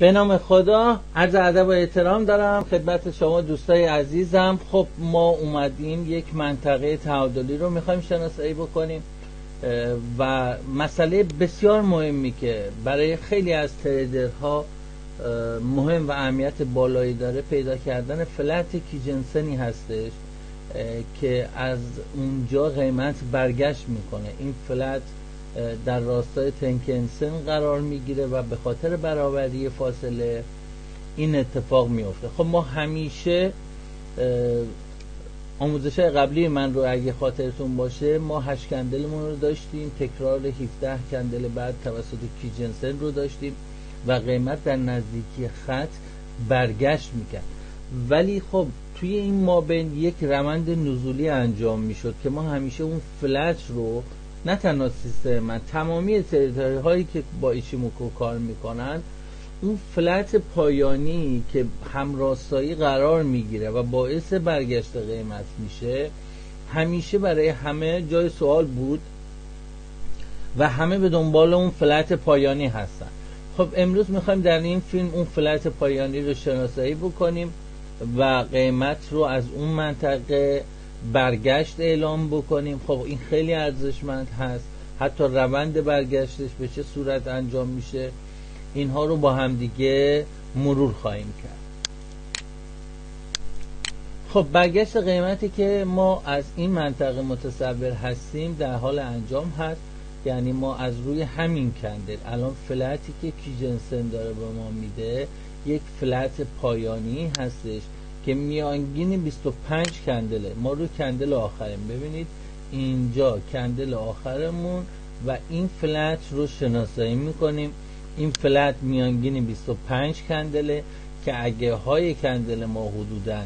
به نام خدا عرض ادب و احترام دارم. خدمت شما دوستای عزیزم. خب ما اومدیم یک منطقه تعادلی رو می‌خوایم شناسایی بکنیم و مسئله بسیار مهمی که برای خیلی از تریدرها مهم و اهمیت بالایی داره پیدا کردن فلت کیجنسنی هستش که از اونجا قیمت برگشت می‌کنه. این فلت در راستای تنکنسن قرار می‌گیره و به خاطر برابری فاصله این اتفاق میفته خب ما همیشه آموزش قبلی من رو اگه خاطرتون باشه ما هشت کندلمون رو داشتیم تکرار 17 کندل بعد توسط کیجنسن رو داشتیم و قیمت در نزدیکی خط برگشت می‌کرد. ولی خب توی این مابین یک روند نزولی انجام می‌شد که ما همیشه اون فلت رو نه تنها سیستم من تمامی تریتاری هایی که با ایچیموکو کار می‌کنن اون فلت پایانی که همراستایی قرار می‌گیره و باعث برگشت قیمت میشه همیشه برای همه جای سوال بود و همه به دنبال اون فلت پایانی هستن. خب امروز می‌خوایم در این فیلم اون فلت پایانی رو شناسایی بکنیم و قیمت رو از اون منطقه برگشت اعلام بکنیم. خب این خیلی ارزشمند هست. حتی روند برگشتش به چه صورت انجام میشه اینها رو با همدیگه مرور خواهیم کرد. خب برگشت قیمتی که ما از این منطقه متصور هستیم در حال انجام هست. یعنی ما از روی همین کندل. الان فلتی که کیجنسن داره به ما میده یک فلت پایانی هستش. که میانگین 25 کندله ما رو کندل آخریم. ببینید اینجا کندل آخرمون و این فلت رو شناسایی می‌کنیم. این فلت میانگین 25 کندله که اگه های کندل ما حدودا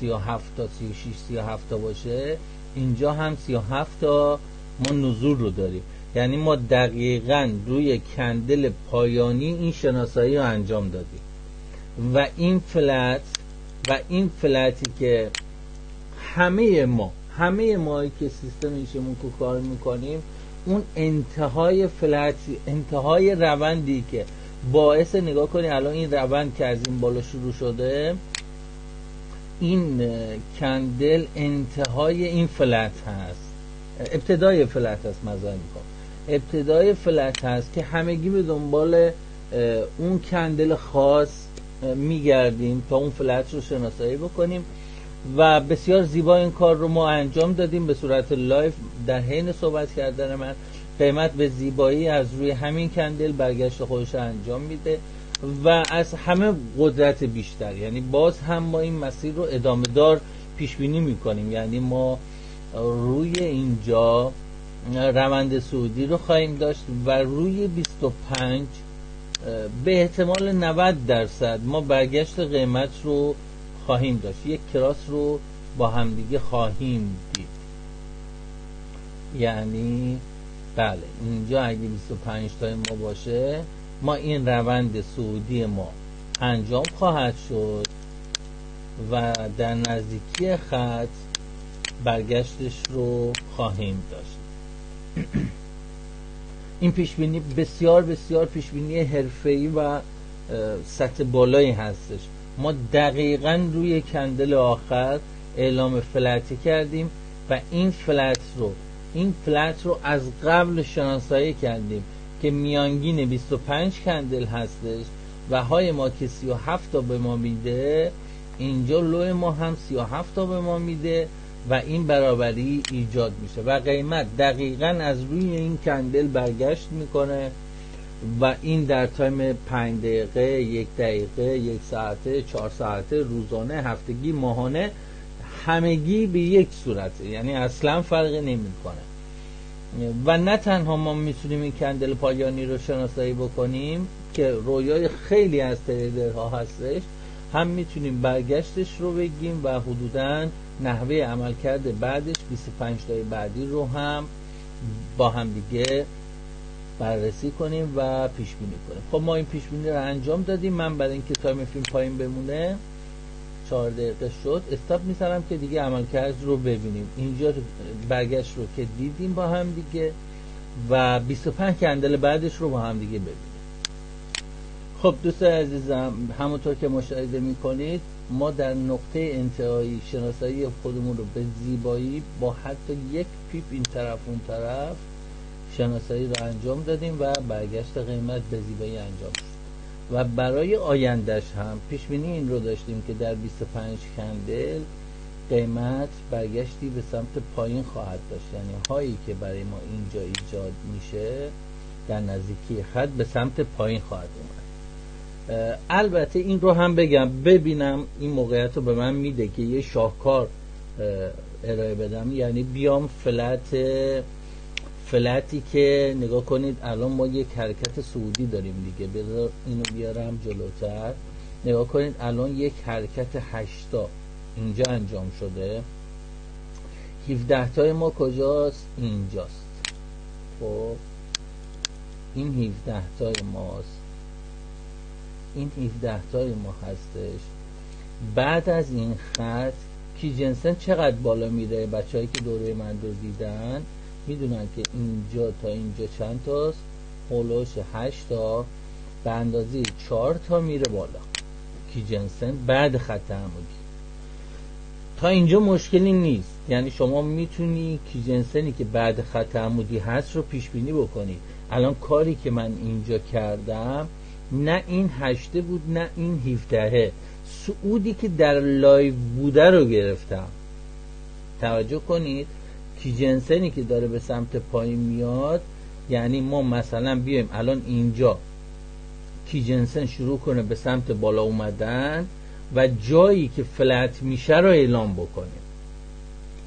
37 تا 36 37 تا باشه اینجا هم 37 تا ما نزول رو داریم. یعنی ما دقیقا روی کندل پایانی این شناسایی رو انجام دادیم. و این فلت و این فلتی که همه ما همه ما که سیستم ایشمون که کار می‌کنیم اون انتهای فلتی انتهای روندی که باعث نگاه کنی الان این روند که از این بالا شروع شده این کندل انتهای این فلت هست. ابتدای فلت هست مزای می‌کنم. ابتدای فلت هست که همگی به دنبال اون candle خاص میگردیم تا اون flat رو شناسایی بکنیم و بسیار زیبا این کار رو ما انجام دادیم. به صورت live در حین صحبت کردن من قیمت به زیبایی از روی همین candle برگشت خودش انجام میده و از همه قدرت بیشتر. یعنی باز هم ما این مسیر رو ادامه دار پیش بینی می‌کنیم. یعنی ما روی اینجا روند صعودی رو خواهیم داشت و روی 25 به احتمال 90 درصد ما برگشت قیمت رو خواهیم داشت. یک کراس رو با همدیگه خواهیم دید. یعنی بله اینجا اگه 25 تای ما باشه ما این روند سعودی ما انجام خواهد شد و در نزدیکی خط برگشتش رو خواهیم داشت. این پیشبینی بسیار بسیار پیشبینی حرفه‌ای و سطح بالایی هستش. ما دقیقا روی کندل آخر اعلام فلتی کردیم و این فلت رو این فلت رو از قبل شناسایی کردیم که میانگین 25 کندل هستش و های ما که 37 تا به ما میده اینجا لو ما هم 37 تا به ما میده و این برابری ایجاد میشه. و قیمت دقیقا از روی این کندل برگشت می‌کنه و این در تایم پنج دقیقه یک دقیقه یک ساعته چهار ساعته روزانه هفتگی ماهانه همگی به یک صورته یعنی اصلا فرقی نمی‌کنه. و نه تنها ما می‌تونیم این کندل پایانی رو شناسایی بکنیم که رویای خیلی از تریدرها هستش هم می‌تونیم برگشتش رو بگیم و حدودا نحوه عملکرد بعدش 25 تای بعدی رو هم با هم دیگه بررسی کنیم و پیش بینی کنیم. خب ما این پیش بینی رو انجام دادیم. من برای اینکه تایم فیلم پایین بمونه 4 دقیقه شد. استاپ می‌ذارم که دیگه عملکرد رو ببینیم. اینجا برگشت رو که دیدیم با هم دیگه و 25 کندل بعدش رو با هم دیگه ببینیم. خب دوست عزیزم همونطور که مشاهده می‌کنید ما در نقطه انتهایی شناسایی خودمون رو به زیبایی با حتی یک پیپ این طرف اون طرف شناسایی رو انجام دادیم و برگشت قیمت به زیبایی انجام شد. و برای آیندهش هم پیش بینی این رو داشتیم که در 25 کندل قیمت برگشتی به سمت پایین خواهد داشت. یعنی هایی که برای ما اینجا ایجاد میشه در نزدیکی خط به سمت پایین خواهد اومد. البته این رو هم بگم ببینم این موقعیت رو به من میده که یه شاهکار ارائه بدم. یعنی بیام فلت فلتی که نگاه کنید الان ما یک حرکت سعودی داریم دیگه. بذار اینو بیارم جلوتر. نگاه کنید الان یک حرکت هشتا اینجا انجام شده. 17 تای ما کجاست؟ اینجاست. خب این 17 تای ماست. این 17 تای ما هستش. بعد از این خط کی جنسن چقدر بالا میره؟ بچههایی که دوره من رو دیدن می‌دونن که اینجا تا اینجا چند تاست؟ هولوش 8 تا. به اندازه 4 تا میره بالا. کی جنسن بعد خط عمودی. تا اینجا مشکلی نیست. یعنی شما می‌تونی کی جنسنی که بعد خط عمودی هست رو پیش بینی بکنی. الان کاری که من اینجا کردم نه این هشته بود نه این هیفتهه صعودی که در live بوده رو گرفتم. توجه کنید Kijun-sen ی که داره به سمت پایین میاد یعنی ما مثلا بیایم الان اینجا Kijun-sen شروع کنه به سمت بالا اومدن و جایی که flat میشه رو اعلام بکنیم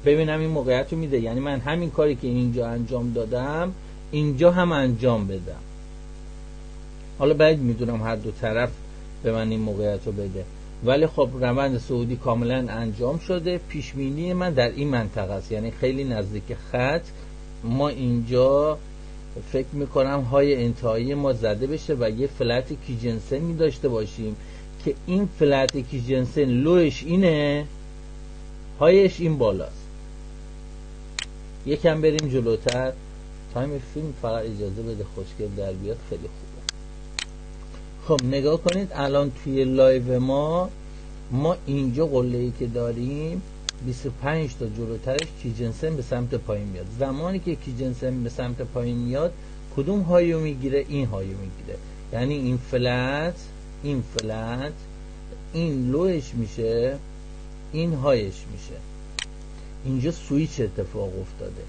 ببینم این موقعیت رو میده. یعنی من همین کاری که اینجا انجام دادم اینجا هم انجام بدم. حالا بعد می‌دونم هر دو طرف به من این موقعیت رو بده. ولی خب روند سعودی کاملا انجام شده. پیشبینی من در این منطقه است. یعنی خیلی نزدیک خط. ما اینجا فکر می‌کنم های انتهایی ما زده بشه و یه فلت کیجنسنی داشته باشیم که این فلت کیجنسن لوش اینه هایش این بالاست. یکم بریم جلوتر. time فیلم فقط اجازه بده خوشگل در بیاد. خیلی خوبه خب نگاه کنید الان توی live ما ما اینجا قله ای که داریم 25 تا جلوترش Kijun-sen به سمت پایین میاد. زمانی که Kijun-sen به سمت پایین میاد کدوم high و می‌گیره؟ این high و می‌گیره. یعنی این flat این flat این low ش میشه این هایش میشه. اینجا سویچ اتفاق افتاده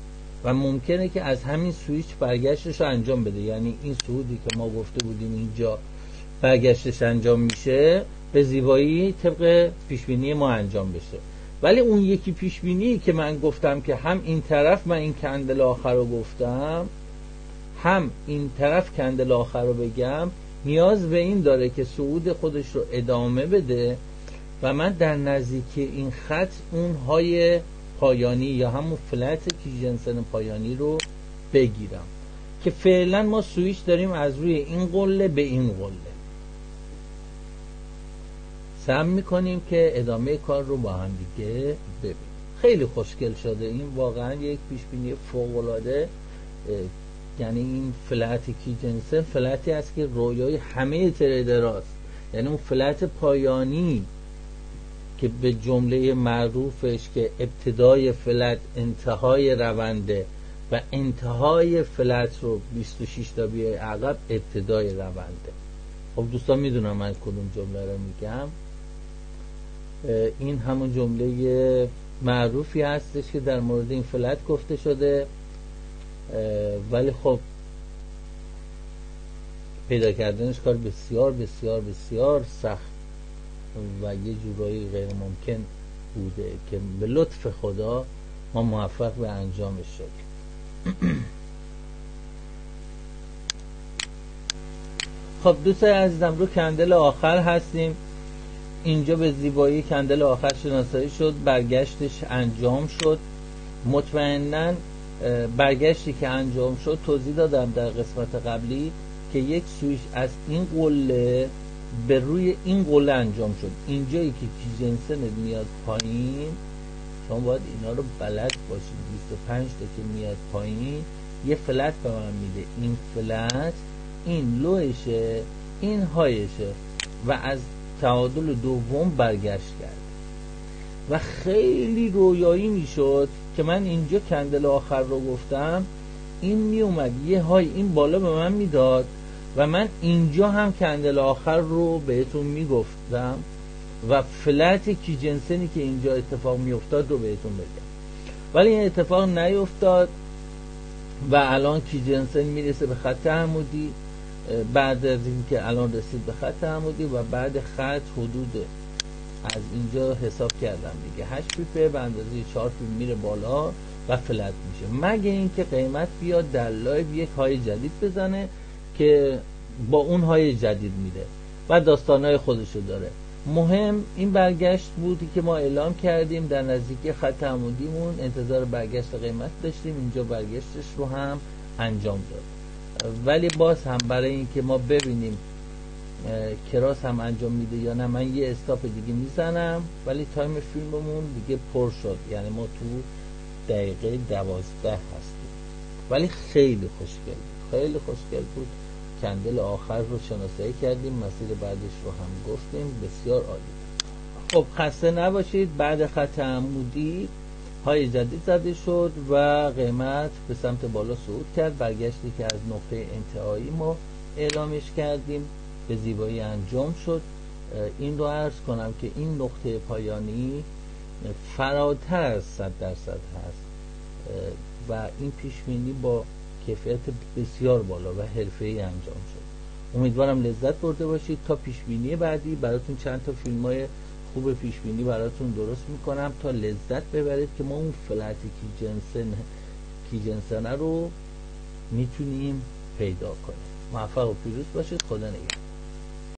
و ممکنه که از همین سویچ برگشتش رو انجام بده. یعنی این سعودی که ما گفته بودیم اینجا برگشتش انجام میشه به زیبایی طبق پیشبینی ما انجام بشه. ولی اون یکی پیشبینی که من گفتم که هم این طرف من این کندل آخر رو گفتم هم این طرف کندل آخر رو بگم نیاز به این داره که صعود خودش رو ادامه بده و من در نزدیکی این خط اون های پایانی یا همون فلت کیجنسن پایانی رو بگیرم. که فعلا ما سویچ داریم از روی این قله به این قله. سم می‌کنیم که ادامه کار رو با هم دیگه ببینیم. خیلی خوشگل شده این. واقعا یک پیشبینی فوق العاده یعنی این فلت کی جنسه. فلتی است که رویای همه تریدراست یعنی اون فلت پایانی که به جمله معروفش که ابتدای فلت انتهای رونده و انتهای فلت رو 26 تا بیای عقب ابتدای رونده خب دوستان می‌دونم من کدوم جمله رو میگم. این همون جمله معروفی هستش که در مورد این فلت گفته شده. ولی خب پیدا کردنش کار بسیار بسیار بسیار سخت و یه جورایی غیر ممکن بوده که به لطف خدا ما موفق به انجامش شدیم خب دوستای عزیزم رو کندل آخر هستیم. اینجا به زیبایی کندل آخر شناسایی شد برگشتش انجام شد. مطمئنا برگشتی که انجام شد توضیح دادم در قسمت قبلی که یک سویش از این قله به روی این قله انجام شد. اینجایی که کیجنسن میاد پایین شما باید اینا رو بلد باشید. 25 تا که میاد پایین یه فلت به من میده. این فلت این لوشه این هایشه. و از تعادل دوم برگشت کرد. و خیلی رویایی می‌شد که من اینجا کندل آخر رو گفتم این میومد یه های این بالا به من می‌داد و من اینجا هم کندل آخر رو بهتون می‌گفتم و فلت کی جنسنی که اینجا اتفاق میافتاد رو بهتون بگم. ولی این اتفاق نیفتاد و الان کی جنسن می‌رسه به خط عمودی بعد از اینکه الان رسید به خط عمودی و بعد خط حدود از اینجا حساب کردم دیگه. 8 pip ه به اندازه 4 pip میره بالا و flat میشه. مگه اینکه قیمت بیاد در live یک high جدید بزنه که با اون high جدید میده و داستانهای خودشو داره. مهم این برگشت بود که ما اعلام کردیم در نزدیکی خط عمودیمون انتظار برگشت قیمت داشتیم. اینجا برگشتش رو هم انجام داد ولی باز هم برای اینکه ما ببینیم کراس هم انجام میده یا نه من یه استاپ دیگه می‌زنم ولی تایم فیلممون دیگه پر شد. یعنی ما تو دقیقه دوازده هستیم. ولی خیلی خوشگل بود. خیلی خوشگل بود. کندل آخر رو شناسایی کردیم. مسیر بعدش رو هم گفتیم. بسیار عالی. خب خسته نباشید. بعد خط عمودی. های جدید زده شد و قیمت به سمت بالا صعود کرد. برگشتی که از نقطه انتهایی ما اعلامش کردیم به زیبایی انجام شد. این رو عرض کنم که این نقطه پایانی فراتر از صد درصد هست. و این پیشبینی با کیفیت بسیار بالا و حرفه ای انجام شد. امیدوارم لذت برده باشید. تا پیشبینی بعدی براتون چند تا فیلم های خوب پیشبینی براتون درست می‌کنم تا لذت ببرید که ما اون فلت کی جنسن کی جنسنه رو می‌تونیم پیدا کنیم. موفق و پیروز باشید. خدا نگهدار.